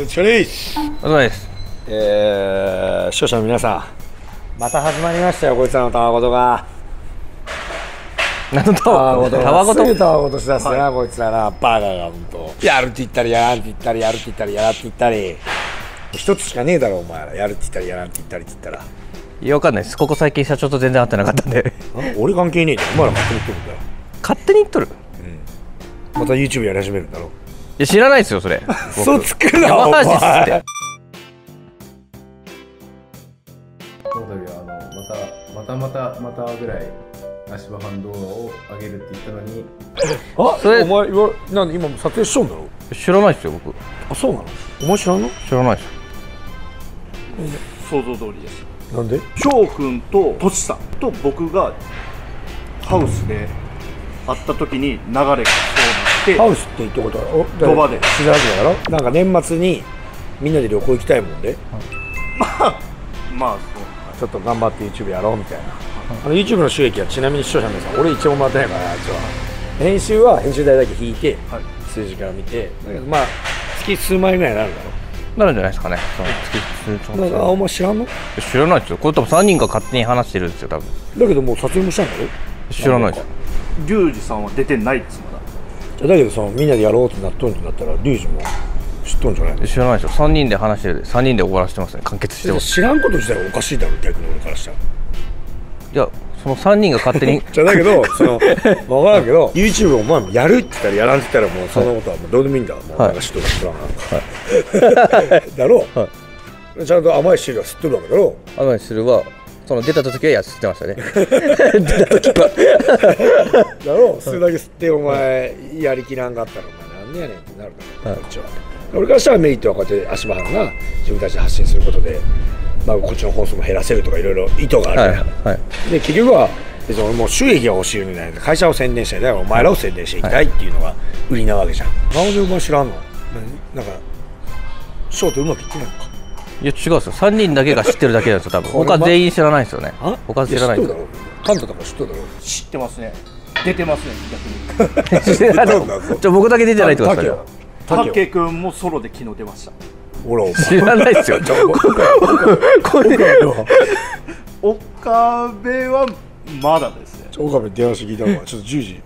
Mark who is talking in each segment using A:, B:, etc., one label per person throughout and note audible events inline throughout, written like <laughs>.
A: お疲れです
B: お疲れです。
A: えー、視聴者の皆さんまた始まりましたよこいつらのたわごとが。
B: 何のたわごと？たわごと
A: すぐたわごとしだすな、こいつらな。バカがほんと。やるって言ったりやらんって言ったりやるって言ったりやらんって言ったり。一つしかねえだろお前ら。やるって言ったりやらんって言ったりって言ったら。
B: いやわかんないです。ここ最近社長と全然会ってなかったんで。
A: あ俺関係ねえじゃん。お前ら勝手に言ってるんだよ。
B: 勝手に言っとる？
A: また YouTube やり始めるんだろ。
B: いや知らないですよそれ。僕。
A: 嘘つくな
B: 山
A: お前。
B: 梨っすって。
C: この度はあのまたまたまたまたぐらい足場班動画を上げるって言ったのに。
A: あ
B: それ
A: お前言わな今も撮影しとんだろ？
B: 知らないですよ僕。
A: あそうなの？お前知らんの？
B: 知らないです。
D: 想像通りです。
A: なんで？
D: 翔くんとトシさんと僕がハウスで会った時に流れがそうなって
A: ハウスって言ったことあるお
D: 鳥羽で。
A: 取材だろなんか年末にみんなで旅行行きたいもんで。<laughs>
D: まあ
A: ちょっと頑張って YouTube やろうみたいな、あの YouTube の収益はちなみに視聴者の皆さん俺一応もらってないからあいつは。編集は編集代だけ引いて、
D: はい。
A: 数字から見て。だけどまあ月数万円ぐらいになるだ
B: なるんじゃないですかね。その月数
A: ろなんかあお前知らんの？
B: 知らないですよ。これ多分3人が勝手に話してるんですよ多分。
A: だけどもう撮影もしたんだろ？
B: 知らないです。よ
D: リュウジさんは出てないだ
A: けどさみんなでやろうってなっとるんだったらリュウジも知っとんじゃないの？
B: 知らないですよ3人で話してる3人で終わらせてますね。完結してます。
A: 知らんこと自体がおかしいだろ逆に俺からしたら。
B: いやその3人が勝手に <laughs>
A: じゃだけど <laughs> その分からんけど YouTube お前もやるって言ったらやらんって言ったらもうそんなことはもうどうでもいいんだ、もう
B: はい。
A: なんか知っとるか知ら。んなんか、<laughs> だろう、ちゃんと甘い汁は吸っとるわけだろ
B: アドバイスするはその出た時はやってましたね。出た時は
A: だろう。吸うだけ吸ってお前やりきらんかったらお前なんでやねんってなるだろう、こっちは。俺からしたらメリットはこうやって足場班が自分たちで発信することで、まあ、こっちの本数も減らせるとかいろいろ意図がある
B: はい
A: じゃん。
B: はい
A: で結局は別に俺もう収益が欲しいんじゃない。会社を宣伝したいだからお前らを宣伝していきたいっていうのが売りなわけじゃん、なんでお前知らんの？ななんかショートうまくいってないのか？
B: いや違うんですよ。3人だけが知ってるだけなんですよ多分。他全員知らないですよね。他知らないです
A: や知っとるだろカンタとか知っとるだろ
D: 知ってますね。出てますね逆に。
B: じゃあ僕だけ出てないってことですか？
A: タケは
D: タケ君もソロで昨日出ました。
A: ほら
B: 知らないですよ。これ。
D: 岡部はまだですね。
A: ちょ岡部電話して聞いたのはちょっと10時。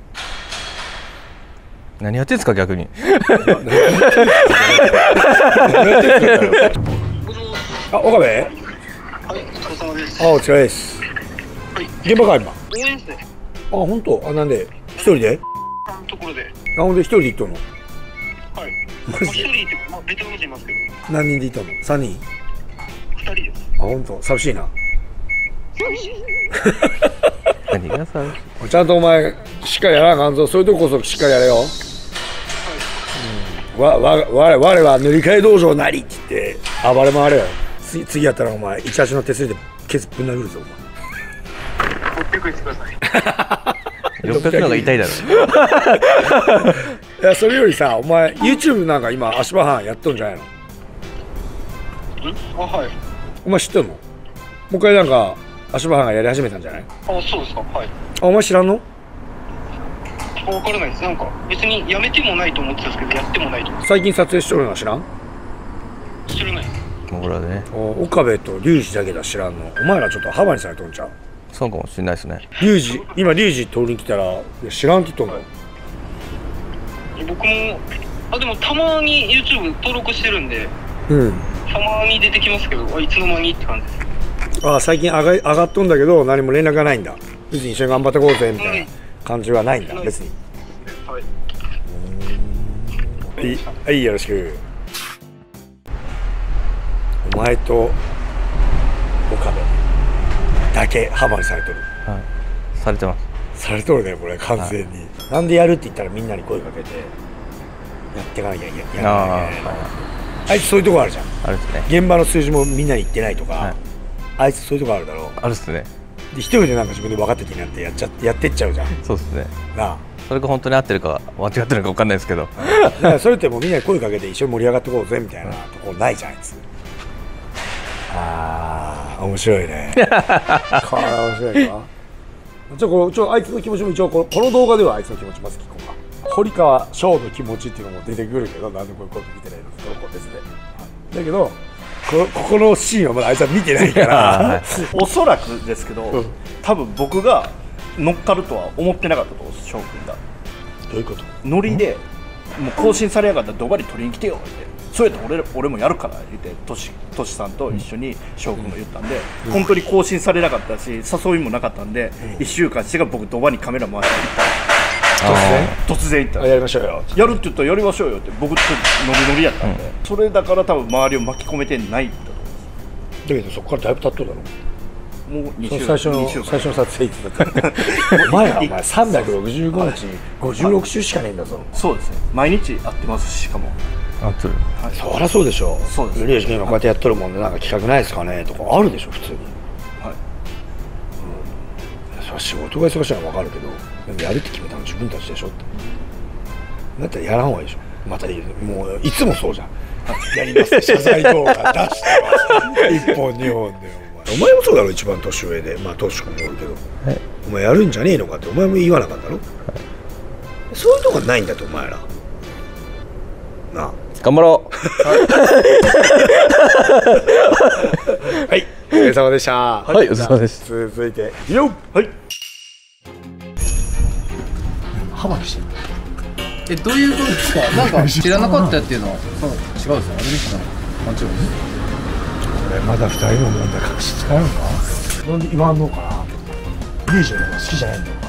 B: 何やってんすか逆に
A: あ岡部？
E: はい、お疲れ様です。
A: あお疲れです。
E: はい、
A: 現場か今？あ
E: 応援ですね。
A: 本当？あなんで？一人で？
E: あのところで。
A: あほんで一人で行っとんの？
E: はい。まあ、一人いて、まあ、ベトナム人いますけど、
A: 何人で行ったの？三人？
E: 二人です。
A: あ本当寂しいな。
E: 寂しい？
B: 何がさ
A: ちゃんとお前しっかりやらなあかんぞ。そういうとここそしっかりやれよ、うん、わわ我我は塗り替え道場なりって言って暴れ回れよ次次やったらお前一八の手すりでケツぶん殴るぞお前
E: 600円してください。<laughs>
B: 600のが痛いだろ <laughs>
A: いやそれよりさお前 YouTube なんか今足場班やっとんじゃないの？
E: ん？あ、はい。
A: お前知ってんの？もう一回なんか足場班がやり始めたんじゃない？
E: あ、そうですか。はい。
A: あお前知らんの？
E: あわからないです。なんか、別にやめてもないと思ってたんですけど、やってもないと
A: 最近撮影しとるのは知らん？
E: 知らないで
B: ね。
A: お岡部とリュウジだけだ知らんの。お前らちょっと幅にされとんちゃう？
B: そうかもしれないですね。
A: リュウジ今リュウジ通りに来たらいや知らんって言っとんの？
E: 僕も、あ、でもたまに YouTube 登録してるんで、
A: うん。
E: たまに出てきますけど、あいつの間にって感じです。
A: あ最近上が上がっとんだけど何も連絡がないんだ。別に一緒に頑張ってこうぜみたいな感じはないんだ別に。
E: はい。
A: はい、はい、よろしくお前と岡部だけ幅にされとる。
B: はい。されてます。
A: されとるねこれ完全に、なんでやるって言ったらみんなに声かけてやってかなきゃいけないや
B: あはい。
A: あいつそういうとこあるじゃん。
B: あるっすね。
A: 現場の数字もみんなに言ってないとか、
B: はい。
A: あいつそういうとこあるだろ
B: あるっすね。
A: で一人でなんか自分で分かった気になってやっちゃやってっちゃうじゃん。
B: そうっすね。
A: なあ。
B: それが本当に合ってるか間違ってるのか分かんないですけど。
A: それってもうみんなに声かけて一緒に盛り上がってこうぜみたいなとこないじゃんあいつあー面白いね。<laughs> これ面白いかちょこのちょあいつの気持ちも一応このこの動画ではあいつの気持ちまず聞こうか堀川翔の気持ちっていうのも出てくるけどなんでこういうこと見てないのその子ですね。だけどこここのシーンはまだあいつは見てないから。
D: おそらくですけど、多分僕が乗っかるとは思ってなかったと翔くんが
A: どういうこと？
D: ノリでもう更新されやがったらドバリ取りに来てよってそうやって俺俺もやるから言ってトシトシさんと一緒に翔くんが言ったんで、本当に更新されなかったし誘いもなかったんで、1週間してから僕ドバにカメラ回して
A: 突然
D: 行った突然？行った
A: あやりましょうよ
D: やるって言ったらやりましょうよって僕ちょっとノリノリやったんで、それだから多分周りを巻き込めてないんだと思
A: だけどそこからだいぶ経っとるだろ。
D: うもう2
A: その
D: 週
A: 最初の
D: 2週間。
A: 最初の撮影いつだった <laughs> お前はお前365日56週しかねえんだぞ。
D: そうですね。毎日会ってますししかも。
B: あつる
A: そりゃそうでしょ。
D: そうです。
A: リュウジ君今こうやってやっとるもんでなんか企画ないですかねとかあるでしょ普通に。
D: はい。
A: それは仕事が忙しいのは分かるけどでもやるって決めたの自分たちでしょって。だったらやらんほうがいいでしょ。またいいもういつもそうじゃん。やります。謝罪動画出してます。<laughs> 1本2本でお前もそうだろ一番年上で。まあ年子もおるけど、お前やるんじゃねえのかってお前も言わなかったろ、そういうとこないんだとお前ら。なあ。
B: 頑張ろう。
A: はい。お疲れ様でした。
B: はいお疲れ様です
A: 続いてよっ。
D: はい。
A: 歯巻きしてる。
C: えどういうことですか？なんか知らなかったっていうのは？そう。違うんですよあれですか？もちろん
A: これまだ2人の問題隠し使えるのかな。んで言わんのかなリージョンが好きじゃないんだよな